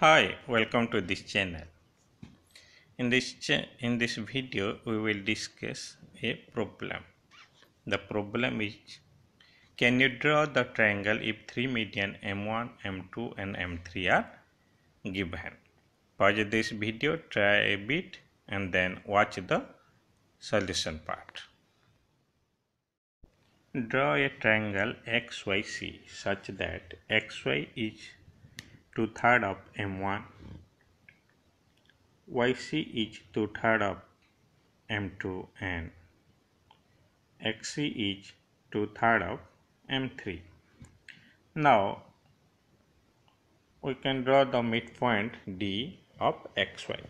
Hi, welcome to this channel. In this in this video, we will discuss a problem. The problem is: Can you draw the triangle if three median m1, m2, and m3 are given? Pause this video, try a bit, and then watch the solution part. Draw a triangle XYC such that XY is two third of M1, YC is third of M2 and XC is third of M3. Now we can draw the midpoint D of XY.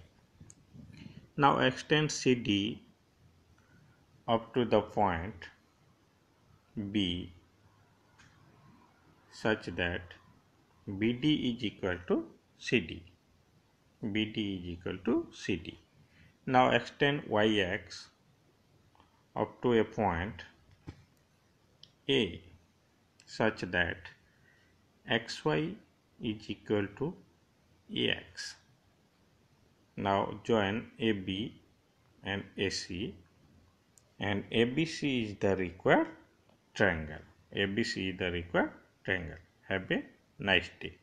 Now extend CD up to the point B such that BD is equal to CD. BD is equal to CD. Now extend YX up to a point A such that XY is equal to AX. Now join AB and AC and ABC is the required triangle. ABC is the required triangle. Have a nice day.